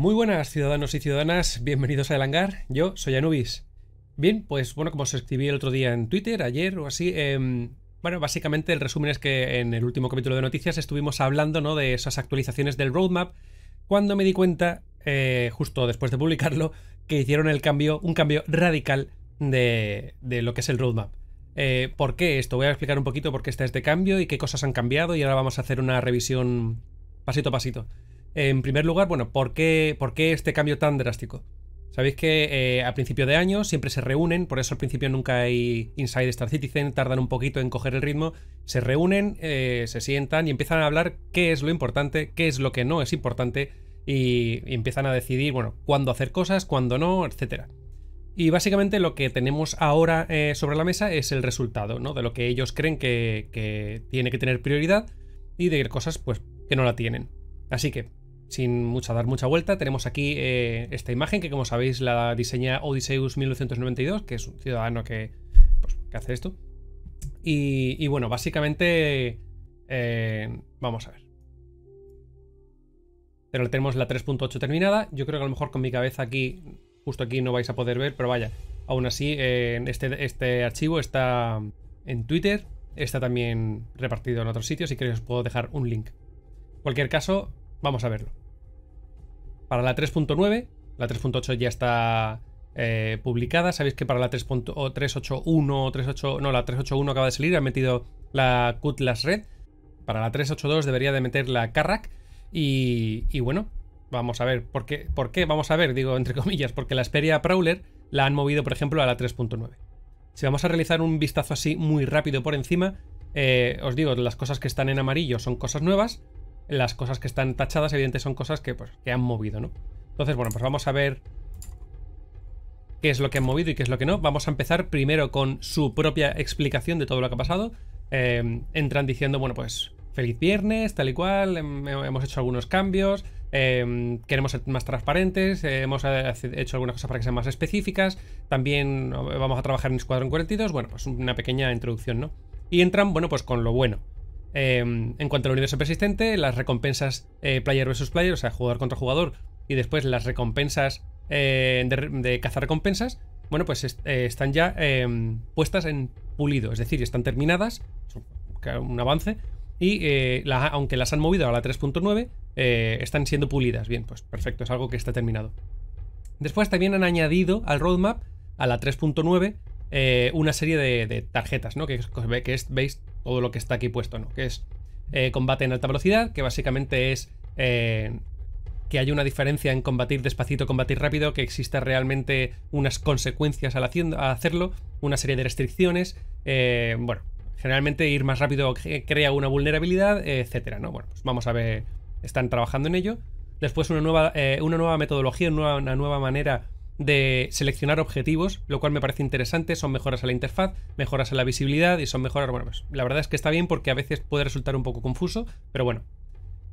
Muy buenas ciudadanos y ciudadanas, bienvenidos a El Hangar, yo soy Anubis. Bien, pues bueno, como os escribí el otro día en Twitter, ayer o así, em, bueno, básicamente el resumen es que en el último capítulo de noticias estuvimos hablando ¿no? de esas actualizaciones del roadmap, cuando me di cuenta, eh, justo después de publicarlo, que hicieron el cambio, un cambio radical de, de lo que es el roadmap. Eh, ¿Por qué esto? Voy a explicar un poquito por qué está este cambio y qué cosas han cambiado y ahora vamos a hacer una revisión pasito a pasito. En primer lugar, bueno, ¿por qué, por qué este cambio tan drástico? Sabéis que eh, a principio de año siempre se reúnen, por eso al principio nunca hay Inside Star Citizen, tardan un poquito en coger el ritmo, se reúnen, eh, se sientan y empiezan a hablar qué es lo importante, qué es lo que no es importante y, empiezan a decidir, bueno, cuándo hacer cosas, cuándo no, etc. Y básicamente lo que tenemos ahora eh, sobre la mesa es el resultado, ¿no? De lo que ellos creen que, que tiene que tener prioridad y de cosas, pues, que no la tienen. Así que, sin dar mucha vuelta, tenemos aquí eh, esta imagen que como sabéis la diseña Odysseus 1992, que es un ciudadano que, pues, hace esto. Y, bueno, básicamente... Eh, vamos a ver. Pero tenemos la 3.8 terminada. Yo creo que a lo mejor con mi cabeza aquí, justo aquí no vais a poder ver, pero vaya. Aún así, eh, este, este archivo está en Twitter. Está también repartido en otros sitios y creo que os puedo dejar un link. En cualquier caso, vamos a verlo. Para la 3.9, la 3.8 ya está eh, publicada. Sabéis que para la 3.381, 38, no, la 381 acaba de salir, ha metido la Cutlass Red. Para la 382 debería de meter la Carrack. Y, bueno, vamos a ver. ¿por qué, ¿Por qué? Vamos a ver, digo entre comillas, porque la Xperia Prowler la han movido, por ejemplo, a la 3.9. Si vamos a realizar un vistazo así muy rápido por encima, eh, os digo, las cosas que están en amarillo son cosas nuevas, las cosas que están tachadas, evidentemente, son cosas que, pues, que han movido, ¿no? Entonces, bueno, pues vamos a ver qué es lo que han movido y qué es lo que no. Vamos a empezar primero con su propia explicación de todo lo que ha pasado. Eh, entran diciendo, bueno, pues feliz viernes, tal y cual, em, hemos hecho algunos cambios, em, queremos ser más transparentes, hemos eh, hecho algunas cosas para que sean más específicas, también vamos a trabajar en Escuadrón 42, bueno, pues una pequeña introducción, ¿no? Y entran, bueno, pues con lo bueno. Em, en cuanto al universo persistente, las recompensas eh, player versus player, o sea, jugador contra jugador, y después las recompensas eh, de, cazar recompensas, bueno, pues eh, están ya em, puestas en pulido, es decir, están terminadas, un avance, y aunque las han movido a la 3.9, están siendo pulidas. Bien, pues perfecto, es algo que está terminado. Después también han añadido al roadmap, a la 3.9, una serie de, tarjetas, ¿no? Que, que es, veis todo lo que está aquí puesto, ¿no? Que es eh, combate en alta velocidad, que básicamente es eh, que haya una diferencia en combatir despacito, combatir rápido, que exista realmente unas consecuencias al, hacerlo, una serie de restricciones, eh, bueno, generalmente ir más rápido crea una vulnerabilidad, etcétera, ¿no? Bueno, pues vamos a ver, están trabajando en ello. Después una nueva, una nueva metodología, una nueva manera de seleccionar objetivos, lo cual me parece interesante, son mejoras a la interfaz, mejoras a la visibilidad y son mejoras, bueno, pues la verdad es que está bien porque a veces puede resultar un poco confuso, pero bueno.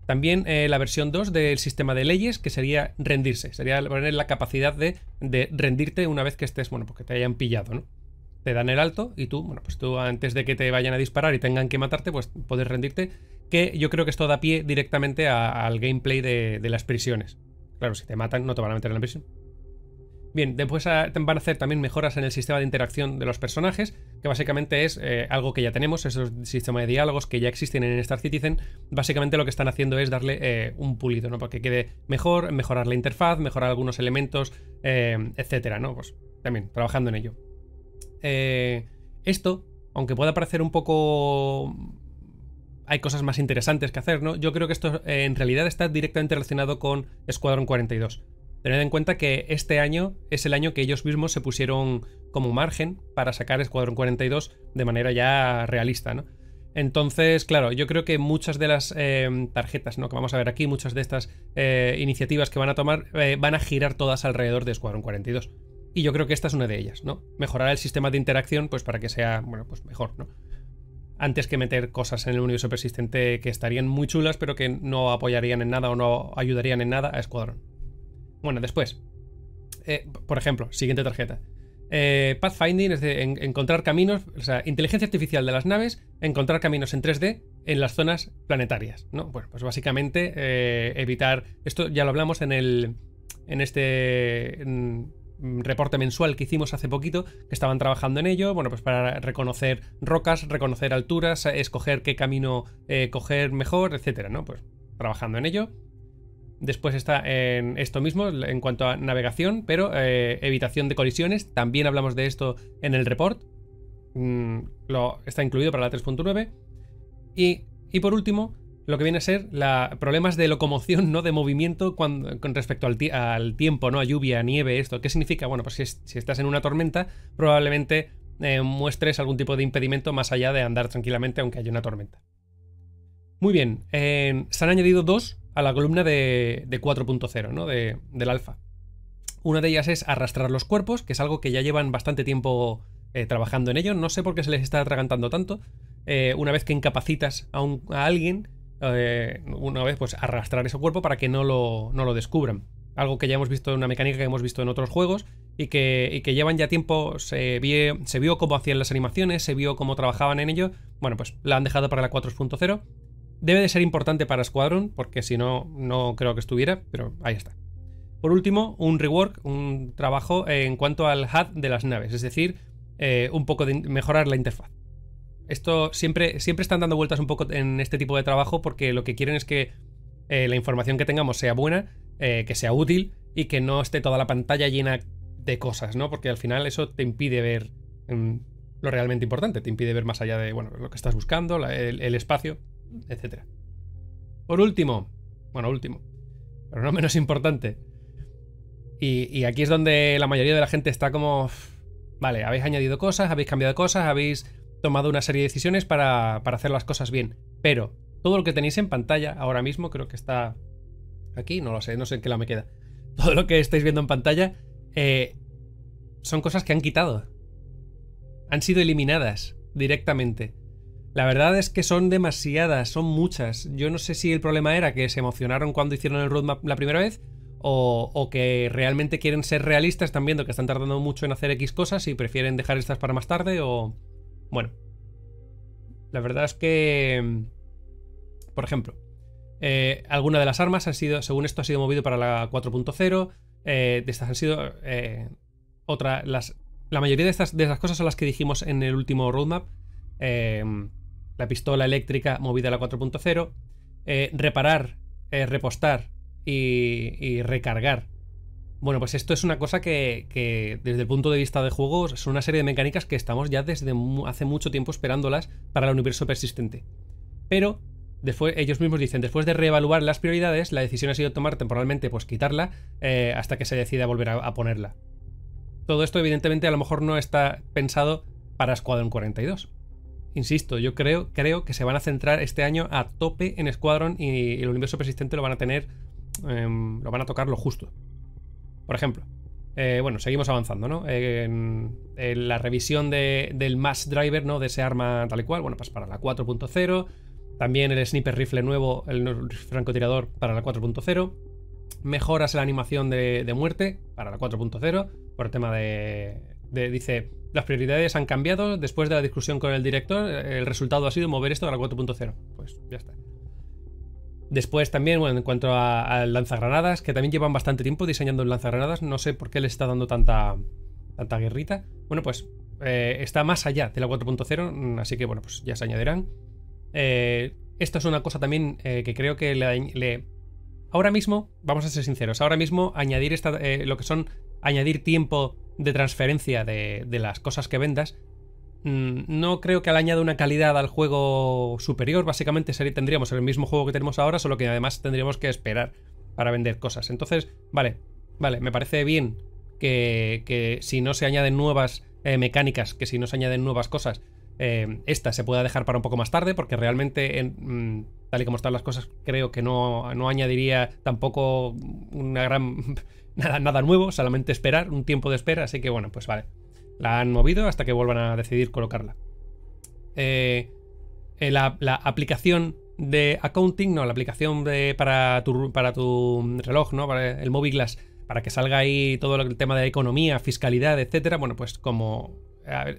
También eh, la versión 2 del sistema de leyes, que sería rendirse, sería tener la capacidad de, de, rendirte una vez que estés, bueno, porque te hayan pillado, ¿no? Te dan el alto y tú, bueno, pues tú antes de que te vayan a disparar y tengan que matarte, pues puedes rendirte, que yo creo que esto da pie directamente al gameplay de, de las prisiones. Claro, si te matan no te van a meter en la prisión. Bien, después van a hacer también mejoras en el sistema de interacción de los personajes, que básicamente es eh, algo que ya tenemos, esos sistemas de diálogos que ya existen en Star Citizen. Básicamente lo que están haciendo es darle eh, un pulido, ¿no? Para que quede mejor, mejorar la interfaz, mejorar algunos elementos, eh, etcétera, ¿no? Pues también trabajando en ello. esto, aunque pueda parecer un poco hay cosas más interesantes que hacer, ¿no? Yo creo que esto en realidad está directamente relacionado con Squadron 42. Tened en cuenta que este año es el año que ellos mismos se pusieron como margen para sacar Escuadrón 42 de manera ya realista, ¿no? Entonces, claro, yo creo que muchas de las eh, tarjetas ¿no? que vamos a ver aquí, muchas de estas eh, iniciativas que van a tomar, eh, van a girar todas alrededor de Escuadrón 42. Y yo creo que esta es una de ellas, ¿no? Mejorar el sistema de interacción, pues para que sea, bueno, pues mejor, ¿no? Antes que meter cosas en el universo persistente que estarían muy chulas, pero que no apoyarían en nada o no ayudarían en nada a Escuadrón. Bueno, después. Eh, por ejemplo, siguiente tarjeta. Eh, pathfinding es de encontrar caminos, o sea, inteligencia artificial de las naves, encontrar caminos en 3D en las zonas planetarias, ¿no? Bueno, pues básicamente eh, evitar, esto ya lo hablamos en el, en este mm, reporte mensual que hicimos hace poquito, que estaban trabajando en ello, bueno, pues para reconocer rocas, reconocer alturas, escoger qué camino coger mejor, etcétera, ¿no? Pues trabajando en ello. Después está en esto mismo en cuanto a navegación, pero eh, evitación de colisiones. También hablamos de esto en el report. Mm, lo, está incluido para la 3.9. Y, y, por último, lo que viene a ser la, problemas de locomoción, ¿no? De movimiento con respecto al, al, tiempo, ¿no? A lluvia, nieve, esto. ¿Qué significa? Bueno, pues si, estás en una tormenta, probablemente eh, muestres algún tipo de impedimento más allá de andar tranquilamente aunque haya una tormenta. Muy bien, se han añadido dos a la columna de, 4.0, ¿no? De, del alfa. Una de ellas es arrastrar los cuerpos, que es algo que ya llevan bastante tiempo eh, trabajando en ello. No sé por qué se les está atragantando tanto. Eh, una vez que incapacitas a, a alguien, eh, una vez pues arrastrar ese cuerpo para que no lo, no lo descubran. Algo que ya hemos visto, una mecánica que hemos visto en otros juegos y que, y que llevan ya tiempo, se, vio, se vio cómo hacían las animaciones, se vio cómo trabajaban en ello. Bueno, pues la han dejado para la 4.0 Debe de ser importante para Squadron, porque si no, no creo que estuviera, pero ahí está. Por último, un rework, un trabajo en cuanto al HUD de las naves, es decir, eh, un poco de mejorar la interfaz. Esto siempre, siempre están dando vueltas un poco en este tipo de trabajo porque lo que quieren es que eh, la información que tengamos sea buena, eh, que sea útil y que no esté toda la pantalla llena de cosas, ¿no? Porque al final eso te impide ver mm, lo realmente importante, te impide ver más allá de bueno, lo que estás buscando, el espacio etc. Por último, bueno, último, pero no menos importante. Y, aquí es donde la mayoría de la gente está como, vale, habéis añadido cosas, habéis cambiado cosas, habéis tomado una serie de decisiones para, hacer las cosas bien. Pero todo lo que tenéis en pantalla ahora mismo, creo que está aquí, no lo sé, no sé en qué la me queda. Todo lo que estáis viendo en pantalla eh, son cosas que han quitado. Han sido eliminadas directamente. La verdad es que son demasiadas, son muchas. Yo no sé si el problema era que se emocionaron cuando hicieron el roadmap la primera vez o, que realmente quieren ser realistas, están viendo que están tardando mucho en hacer X cosas y prefieren dejar estas para más tarde o... Bueno. La verdad es que... Por ejemplo, eh, alguna de las armas han sido, según esto, ha sido movido para la 4.0. Eh, de estas han sido... Eh, otra, las, la mayoría de estas de esas cosas son las que dijimos en el último roadmap. Eh, la pistola eléctrica movida a la 4.0, eh, reparar, eh, repostar y, recargar. Bueno, pues esto es una cosa que, desde el punto de vista de juegos es una serie de mecánicas que estamos ya desde hace mucho tiempo esperándolas para el universo persistente. Pero después, ellos mismos dicen, después de reevaluar las prioridades, la decisión ha sido tomar temporalmente, pues quitarla eh, hasta que se decida volver a, a, ponerla. Todo esto evidentemente a lo mejor no está pensado para Squadron 42. Insisto, yo creo, creo que se van a centrar este año a tope en Squadron y el universo persistente lo van a tener, em, lo van a tocar lo justo. Por ejemplo, eh, bueno, seguimos avanzando, ¿no? La revisión del Mass Driver, ¿no? De ese arma tal y cual, bueno, pues para la 4.0. También el Sniper Rifle nuevo, el francotirador para la 4.0. Mejoras en la animación de muerte para la 4.0 por el tema de, Dice, las prioridades han cambiado después de la discusión con el director. El resultado ha sido mover esto a la 4.0. Pues ya está. Después también, bueno, en cuanto a, lanzagranadas, que también llevan bastante tiempo diseñando lanzagranadas, no sé por qué le está dando tanta, tanta guerrita. Bueno, pues eh, está más allá de la 4.0, mm, así que bueno, pues ya se añadirán. Eh, esto es una cosa también eh, que creo que le, Ahora mismo, vamos a ser sinceros, ahora mismo añadir esta, lo que son añadir tiempo de transferencia de, las cosas que vendas, mm, no creo que al añade una calidad al juego superior. Básicamente tendríamos el mismo juego que tenemos ahora, solo que además tendríamos que esperar para vender cosas. Entonces, vale, vale, me parece bien que, si no se añaden nuevas eh, mecánicas, que si no se añaden nuevas cosas, eh, esta se pueda dejar para un poco más tarde, porque realmente, mm, tal y como están las cosas, creo que no, no añadiría tampoco una gran nada, nada nuevo, solamente esperar, un tiempo de espera, así que bueno, pues vale. La han movido hasta que vuelvan a decidir colocarla. Eh, eh, la, aplicación de accounting, no, la aplicación de, para, tu, para tu reloj, ¿no? Para el móvil Glass, para que salga ahí todo el tema de economía, fiscalidad, etcétera. Bueno, pues como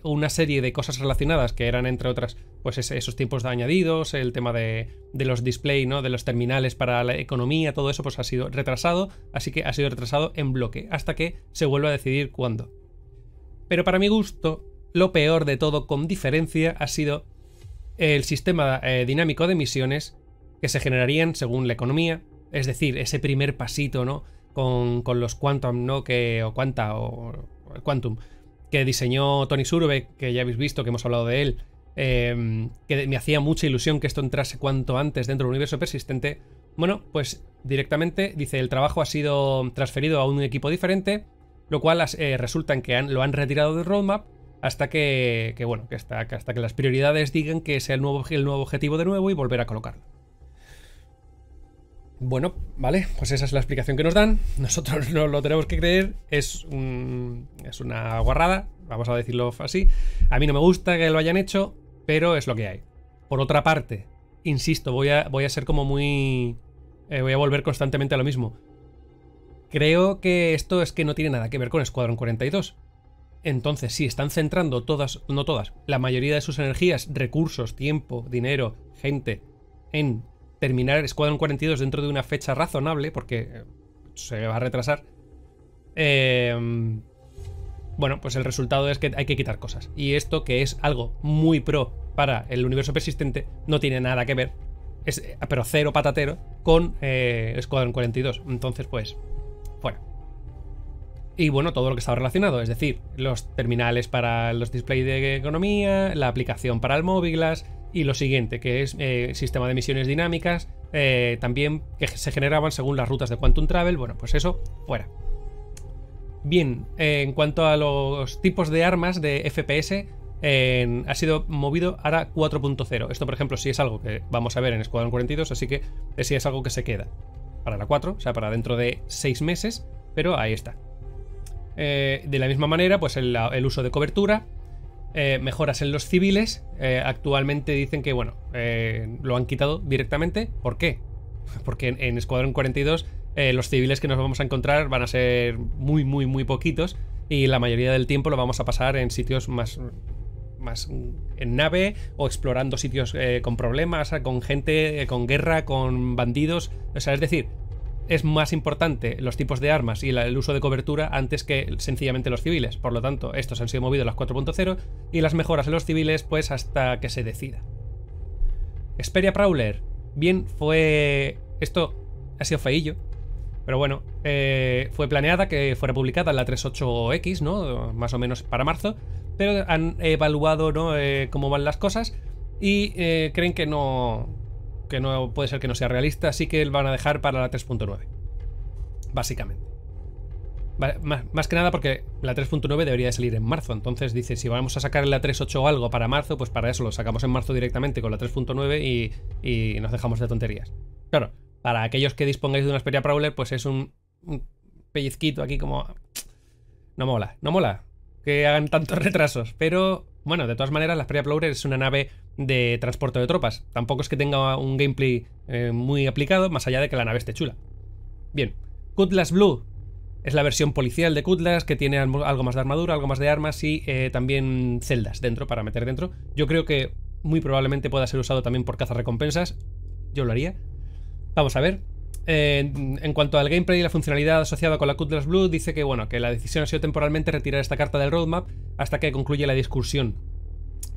una serie de cosas relacionadas que eran, entre otras, pues esos tiempos de añadidos, el tema de, los display, ¿no? De los terminales para la economía, todo eso, pues ha sido retrasado. Así que ha sido retrasado en bloque, hasta que se vuelva a decidir cuándo. Pero para mi gusto, lo peor de todo, con diferencia, ha sido el sistema eh, dinámico de emisiones que se generarían según la economía. Es decir, ese primer pasito, ¿no? Con, con los Quantum, ¿no? Que, o Quanta, o Quantum que diseñó Tony Surbeck, que ya habéis visto que hemos hablado de él, em, que me hacía mucha ilusión que esto entrase cuanto antes dentro del universo persistente. Bueno, pues directamente dice el trabajo ha sido transferido a un equipo diferente, lo cual eh, resulta en que lo han retirado del roadmap hasta que, bueno, que hasta, que las prioridades digan que sea el nuevo, el nuevo objetivo de nuevo y volver a colocarlo. Bueno, vale, pues esa es la explicación que nos dan. Nosotros no lo tenemos que creer. Es, es una guarrada, vamos a decirlo así. A mí no me gusta que lo hayan hecho, pero es lo que hay. Por otra parte, insisto, voy a, ser como muy... Eh, voy a volver constantemente a lo mismo. Creo que esto es que no tiene nada que ver con Escuadrón 42. Entonces, sí, están centrando todas, no todas, la mayoría de sus energías, recursos, tiempo, dinero, gente, en terminar Squadron 42 dentro de una fecha razonable, porque eh, se va a retrasar, em, bueno, pues el resultado es que hay que quitar cosas. Y esto, que es algo muy pro para el universo persistente, no tiene nada que ver, es, eh, pero cero patatero, con eh, Squadron 42. Entonces, pues, fuera. Y bueno, todo lo que estaba relacionado, es decir, los terminales para los displays de economía, la aplicación para el móvil, y lo siguiente, que es eh, sistema de emisiones dinámicas, eh, también que se generaban según las rutas de Quantum Travel. Bueno, pues eso, fuera. Bien, eh, en cuanto a los tipos de armas de FPS, ha sido movido ahora 4.0. Esto, por ejemplo, sí es algo que vamos a ver en Squadron 42, así que sí es algo que se queda para la 4, o sea, para dentro de 6 meses, pero ahí está. de la misma manera, pues el uso de cobertura, eh, mejoras en los civiles. Eh, actualmente dicen que, bueno, eh, lo han quitado directamente. ¿Por qué? Porque en, Escuadrón 42 los civiles que nos vamos a encontrar van a ser muy, muy, muy poquitos. Y la mayoría del tiempo lo vamos a pasar en sitios más, más en nave o explorando sitios con problemas, con gente, con guerra, con bandidos. O sea, es decir, es más importante los tipos de armas y el uso de cobertura antes que sencillamente los civiles. Por lo tanto, estos han sido movidos a las 4.0 y las mejoras en los civiles pues hasta que se decida. Xperia Prowler. Bien, fue... Esto ha sido feillo. Pero bueno, eh, fue planeada que fuera publicada la 38X, ¿no? Más o menos para marzo. Pero han evaluado, ¿no? Eh, cómo van las cosas y eh, creen que no, que no puede ser que no sea realista, así que van a dejar para la 3.9. Básicamente. Más, que nada porque la 3.9 debería salir en marzo. Entonces dice, si vamos a sacar la 3.8 o algo para marzo, pues para eso lo sacamos en marzo directamente con la 3.9 y, nos dejamos de tonterías. Claro, para aquellos que dispongáis de una Xperia Prowler, pues es un, un pellizquito aquí como... No mola, no mola que hagan tantos retrasos. Pero bueno, de todas maneras, la Xperia Prowler es una nave de transporte de tropas. Tampoco es que tenga un gameplay eh, muy aplicado, más allá de que la nave esté chula. Bien, Cutlass Blue es la versión policial de Cutlass que tiene algo más de armadura, algo más de armas y eh, también celdas dentro para meter dentro. Yo creo que muy probablemente pueda ser usado también por recompensas Yo lo haría. Vamos a ver. Eh, en cuanto al gameplay y la funcionalidad asociada con la Cutlass Blue, dice que bueno, que la decisión ha sido temporalmente retirar esta carta del roadmap hasta que concluya la discusión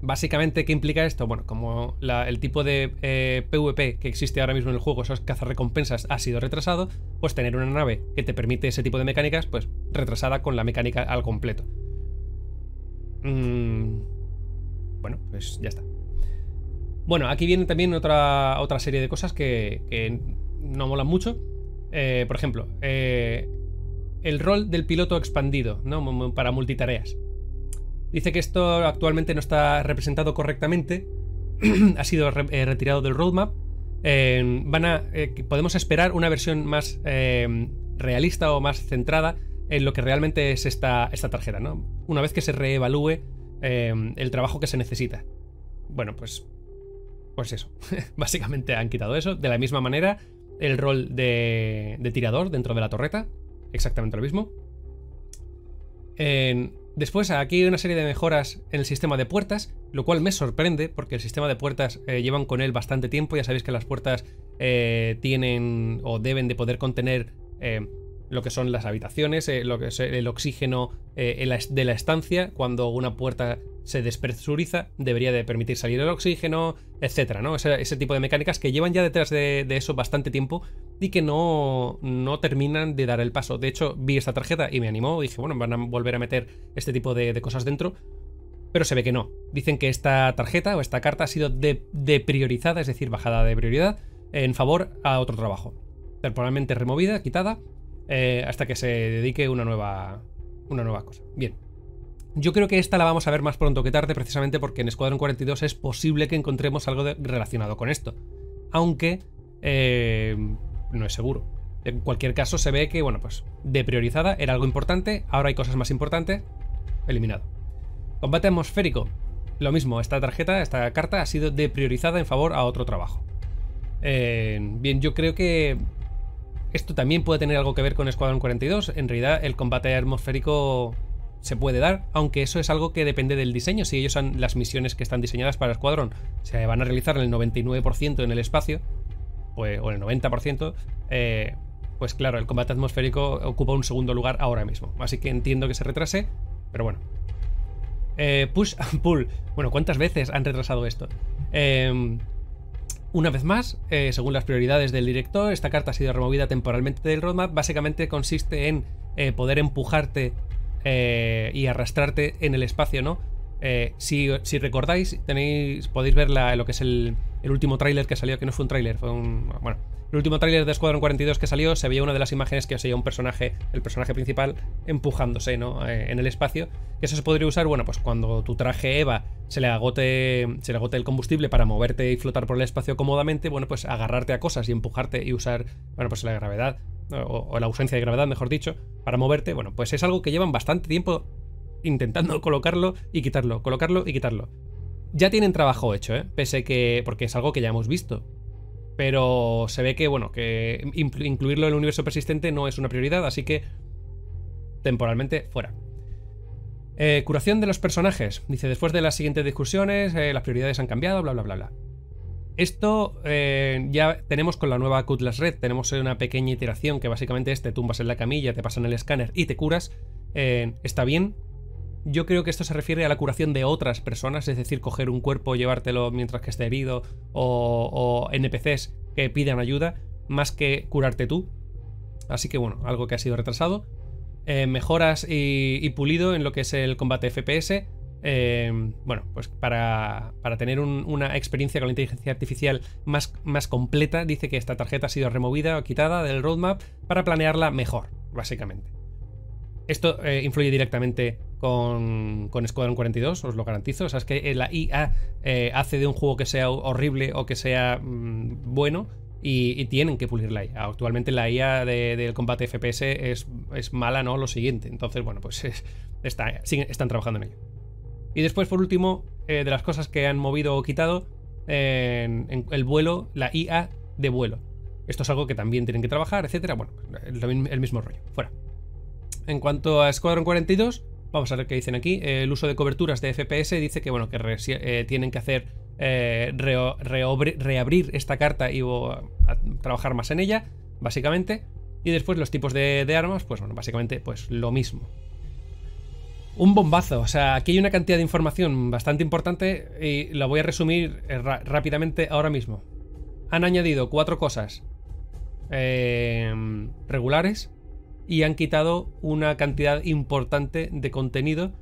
Básicamente, ¿qué implica esto? Bueno, como el tipo de eh, PvP que existe ahora mismo en el juego, esos cazarrecompensas, ha sido retrasado, pues tener una nave que te permite ese tipo de mecánicas, pues retrasada con la mecánica al completo. Mm, bueno, pues ya está. Bueno, aquí viene también otra, otra serie de cosas que, no molan mucho. Eh, por ejemplo, eh, el rol del piloto expandido, ¿no? Para multitareas. Dice que esto actualmente no está representado correctamente, ha sido eh, retirado del roadmap. van a, podemos esperar una versión más realista o más centrada en lo que realmente es esta, esta tarjeta, ¿no? Una vez que se reevalúe el trabajo que se necesita. Bueno, pues. Pues eso. Básicamente han quitado eso. De la misma manera, el rol de, de tirador dentro de la torreta. Exactamente lo mismo. Después, aquí hay una serie de mejoras en el sistema de puertas, lo cual me sorprende porque el sistema de puertas eh, llevan con él bastante tiempo. Ya sabéis que las puertas eh, tienen o deben de poder contener eh, lo que son las habitaciones, lo que es el oxígeno de la estancia. Cuando una puerta se despresuriza, debería de permitir salir el oxígeno, etcétera, ¿no? Ese, tipo de mecánicas que llevan ya detrás de, eso bastante tiempo y que no, no, terminan de dar el paso. De hecho, vi esta tarjeta y me animó, dije, bueno, van a volver a meter este tipo de, cosas dentro, pero se ve que no. Dicen que esta tarjeta o esta carta ha sido depriorizada, es decir, bajada de prioridad, en favor a otro trabajo. Temporalmente removida, quitada, eh, hasta que se dedique una nueva, una nueva cosa. Bien. Yo creo que esta la vamos a ver más pronto que tarde, precisamente porque en Escuadrón 42 es posible que encontremos algo relacionado con esto. Aunque eh, no es seguro. En cualquier caso, se ve que, bueno, pues depriorizada era algo importante, ahora hay cosas más importantes, eliminado. Combate atmosférico. Lo mismo, esta tarjeta, esta carta ha sido depriorizada en favor a otro trabajo. Eh, bien, yo creo que esto también puede tener algo que ver con Escuadrón 42. En realidad, el combate atmosférico se puede dar, aunque eso es algo que depende del diseño. Si ellos son las misiones que están diseñadas para escuadrón se van a realizar en el 99% en el espacio, pues, o en el 90%, eh, pues claro, el combate atmosférico ocupa un segundo lugar ahora mismo. Así que entiendo que se retrase, pero bueno. Eh, push and pull. Bueno, ¿cuántas veces han retrasado esto? Em, una vez más, eh, según las prioridades del director, esta carta ha sido removida temporalmente del roadmap. Básicamente consiste en poder empujarte eh, y arrastrarte en el espacio, ¿no? Eh, si, recordáis, tenéis, podéis ver lo que es el, último tráiler que salió, que no fue un tráiler, fue un... Bueno, el último tráiler de Squadron 42 que salió, se veía una de las imágenes que veía un personaje, el personaje principal, empujándose, ¿no? Eh, en el espacio. Que eso se podría usar, bueno, pues cuando tu traje Eva se le agote, se le agote el combustible para moverte y flotar por el espacio cómodamente, bueno, pues agarrarte a cosas y empujarte y usar, bueno, pues la gravedad o, la ausencia de gravedad, mejor dicho, para moverte, bueno, pues es algo que llevan bastante tiempo intentando colocarlo y quitarlo, colocarlo y quitarlo. Ya tienen trabajo hecho, ¿eh? Pese que... porque es algo que ya hemos visto. Pero se ve que, bueno, que incluirlo en el universo persistente no es una prioridad, así que temporalmente fuera. Eh, curación de los personajes. Dice, después de las siguientes discusiones, eh, las prioridades han cambiado, bla, bla, bla, bla. Esto eh, ya tenemos con la nueva Cutlass Red, tenemos una pequeña iteración que básicamente es te tumbas en la camilla, te pasan el escáner y te curas. Eh, está bien. Yo creo que esto se refiere a la curación de otras personas, es decir, coger un cuerpo, llevártelo mientras que esté herido, o, NPCs que pidan ayuda, más que curarte tú. Así que bueno, algo que ha sido retrasado. Eh, mejoras y, pulido en lo que es el combate FPS. Em, bueno, pues para, tener una experiencia con la inteligencia artificial más, más, completa, dice que esta tarjeta ha sido removida o quitada del roadmap para planearla mejor, básicamente. Esto eh, influye directamente con, con Squadron 42, os lo garantizo. O sea, es que la IA eh, hace de un juego que sea horrible o que sea mm, bueno y, tienen que pulir la IA. Actualmente la IA del combate FPS es, mala, ¿no? Lo siguiente. Entonces, bueno, pues están trabajando en ello. Y después, por último, eh, de las cosas que han movido o quitado, en, el vuelo, la IA de vuelo. Esto es algo que también tienen que trabajar, etcétera. Bueno, el, mismo rollo. Fuera. En cuanto a Squadron 42, vamos a ver qué dicen aquí. el uso de coberturas de FPS dice que, bueno, que eh, tienen que hacer eh, reabrir esta carta y trabajar más en ella, básicamente. Y después los tipos de, de, armas, pues bueno, básicamente pues lo mismo un bombazo. O sea, aquí hay una cantidad de información bastante importante y la voy a resumir eh, rápidamente ahora mismo. Han añadido cuatro cosas eh, regulares y han quitado una cantidad importante de contenido.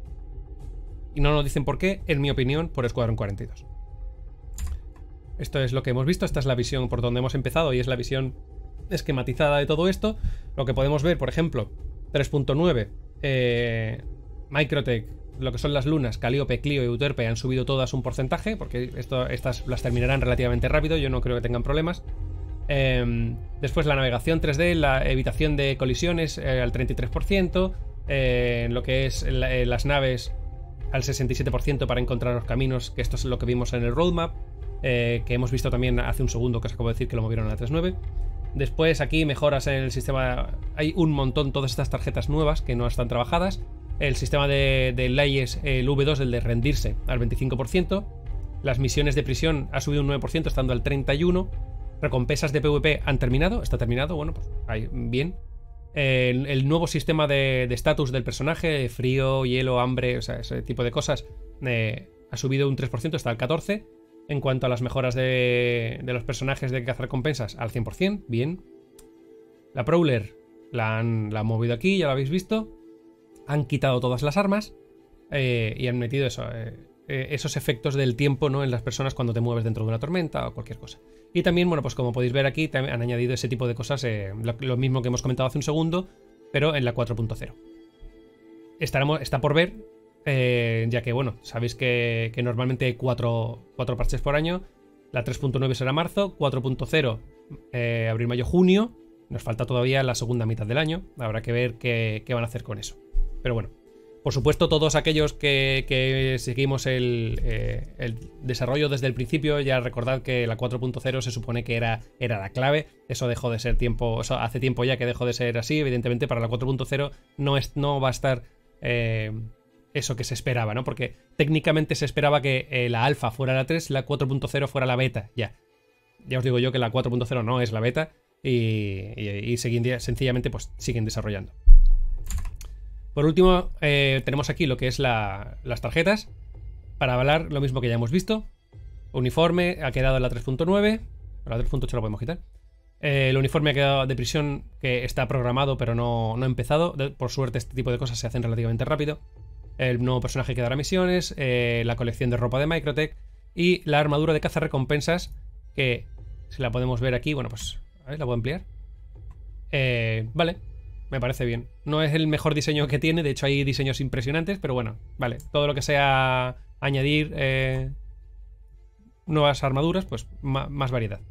Y no nos dicen por qué, en mi opinión, por Escuadrón 42. Esto es lo que hemos visto, esta es la visión por donde hemos empezado y es la visión esquematizada de todo esto. Lo que podemos ver, por ejemplo, 3.9. Eh, Microtech, lo que son las lunas, Calliope, Clio y Euterpe han subido todas un porcentaje, porque estas las terminarán relativamente rápido, yo no creo que tengan problemas. Em, después la navegación 3D, la evitación de colisiones eh, al 33%, eh, lo que es eh, las naves al 67% para encontrar los caminos, que esto es lo que vimos en el roadmap, que hemos visto también hace un segundo que os acabo de decir que lo movieron a la 3.9. Después aquí mejoras en el sistema, hay un montón, todas estas tarjetas nuevas que no están trabajadas, El sistema de, de leyes, el V2, el de rendirse al 25%. Las misiones de prisión ha subido un 9%, estando al 31%. Recompensas de PvP han terminado, está terminado, bueno, pues ahí, bien. El, nuevo sistema de estatus del personaje, frío, hielo, hambre, o sea, ese tipo de cosas, eh, ha subido un 3%, está al 14%. En cuanto a las mejoras de, los personajes de cazar recompensas, al 100%, bien. La Prowler la han, la movido aquí, ya lo habéis visto. Han quitado todas las armas eh, y han metido eh, esos efectos del tiempo ¿no? en las personas cuando te mueves dentro de una tormenta o cualquier cosa. Y también, bueno, pues como podéis ver aquí, han añadido ese tipo de cosas, lo, mismo que hemos comentado hace un segundo, pero en la 4.0. Está por ver eh, ya que, bueno, sabéis que, normalmente hay 4 parches por año. La 3.9 será marzo, 4.0 eh, abril, mayo, junio. Nos falta todavía la segunda mitad del año. Habrá que ver qué, van a hacer con eso. Pero bueno, por supuesto, todos aquellos que, seguimos eh, el, desarrollo desde el principio, ya recordad que la 4.0 se supone que era, era la clave. Eso dejó de ser tiempo, hace tiempo ya que dejó de ser así. Evidentemente, para la 4.0 no, no va a estar eso que se esperaba, ¿no? Porque técnicamente se esperaba que eh, la alfa fuera la 3 y la 4.0 fuera la beta, ya. Ya os digo yo que la 4.0 no es la beta y, sencillamente pues siguen desarrollando. Por último, eh, tenemos aquí lo que es las tarjetas. Para avalar lo mismo que ya hemos visto. Uniforme ha quedado en la 3.9. La 3.8 lo podemos quitar. Eh, el uniforme ha quedado de prisión que está programado pero no, no ha empezado. por suerte este tipo de cosas se hacen relativamente rápido el nuevo personaje que dará misiones, eh, la colección de ropa de Microtech y la armadura de caza recompensas que si la podemos ver aquí, bueno pues, a ver, la puedo ampliar. Eh, vale, me parece bien. No es el mejor diseño que tiene, de hecho hay diseños impresionantes, pero bueno, vale. Todo lo que sea añadir eh, nuevas armaduras, pues más variedad.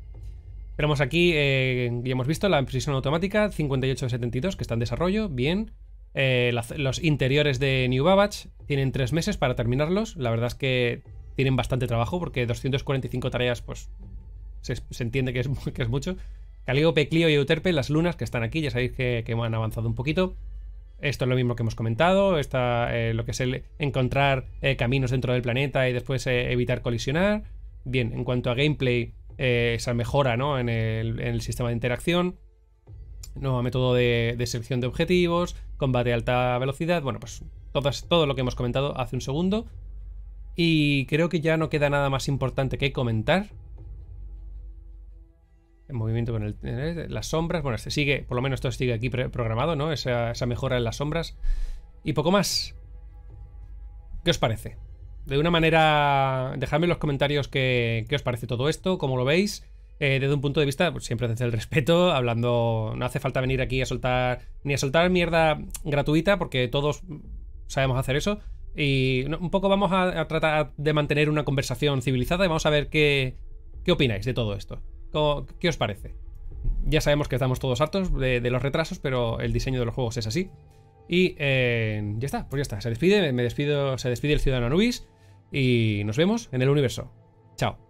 Tenemos aquí, ya hemos visto la prisión automática 5872 que está en desarrollo, bien. Eh, los interiores de New Babbage tienen tres meses para terminarlos. La verdad es que tienen bastante trabajo porque 245 tareas, pues se, entiende que es mucho. Calíope, Clio y Euterpe, las lunas que están aquí, ya sabéis que, han avanzado un poquito. Esto es lo mismo que hemos comentado, está eh, lo que es el encontrar eh, caminos dentro del planeta y después evitar colisionar. Bien, en cuanto a gameplay, esa mejora ¿no? en el sistema de interacción nuevo método de, selección de objetivos, combate a alta velocidad, bueno, pues todo lo que hemos comentado hace un segundo. Y creo que ya no queda nada más importante que comentar. El movimiento con el, las sombras, bueno, este sigue, por lo menos esto sigue aquí programado, ¿no? Esa, mejora en las sombras. Y poco más. ¿Qué os parece? De una manera, dejadme en los comentarios qué, os parece todo esto, cómo lo veis. Eh, desde un punto de vista, pues, siempre desde el respeto, hablando. No hace falta venir aquí a soltar. ni a soltar mierda gratuita, porque todos sabemos hacer eso. Y un poco vamos a, tratar de mantener una conversación civilizada y vamos a ver qué, qué opináis de todo esto. ¿Qué os parece? Ya sabemos que estamos todos hartos de, los retrasos, pero el diseño de los juegos es así. Y eh, ya está, pues ya está. Se despide, me despido, se despide el Ciudadano Anubis y nos vemos en el universo. Chao.